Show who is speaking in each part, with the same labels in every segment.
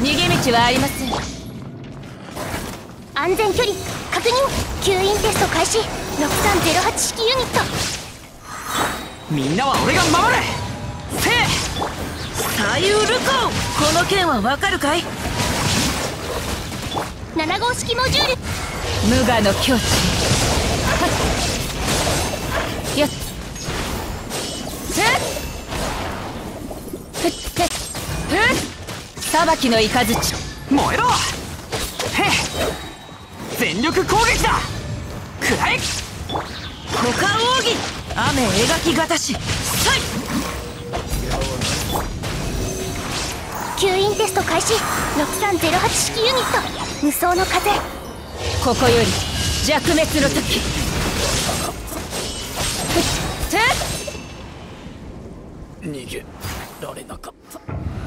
Speaker 1: 道はありません。
Speaker 2: 安全距離確認。吸引テスト開始。6308式ユニット。
Speaker 3: みんなは俺が守るせ
Speaker 1: 左右ルコこの件はわかるかい
Speaker 2: ？7号式モジュール。
Speaker 1: 無我の境地。よっ。ふっ。ふっ。ふっ裁きの雷。
Speaker 3: 燃えろ。全力攻撃だ。食らえ
Speaker 1: 股間奥義。雨描きがたし。さい。
Speaker 2: 吸引テスト開始。6308式ユニット。無双の風。
Speaker 1: ここより弱滅の時。
Speaker 3: 逃げられなかった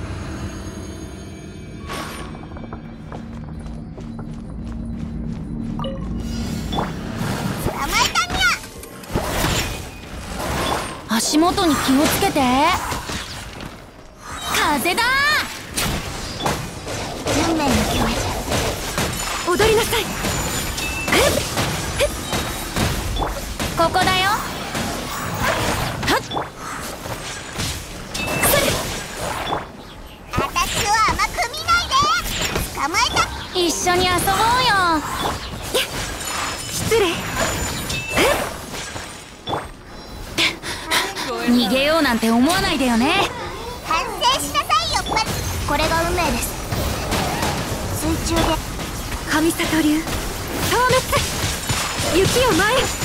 Speaker 1: 足元に気をつけて。風だ！
Speaker 2: 運命の共演
Speaker 1: 踊りなさい。ここだよ。
Speaker 2: 甘く見ないで。捕まえた。
Speaker 1: 一緒に遊ぼうよ。失礼逃げようなんて思わないでよね。
Speaker 2: 反省しなさいよまこれが運命です。水中で。
Speaker 1: 神里流消滅雪を前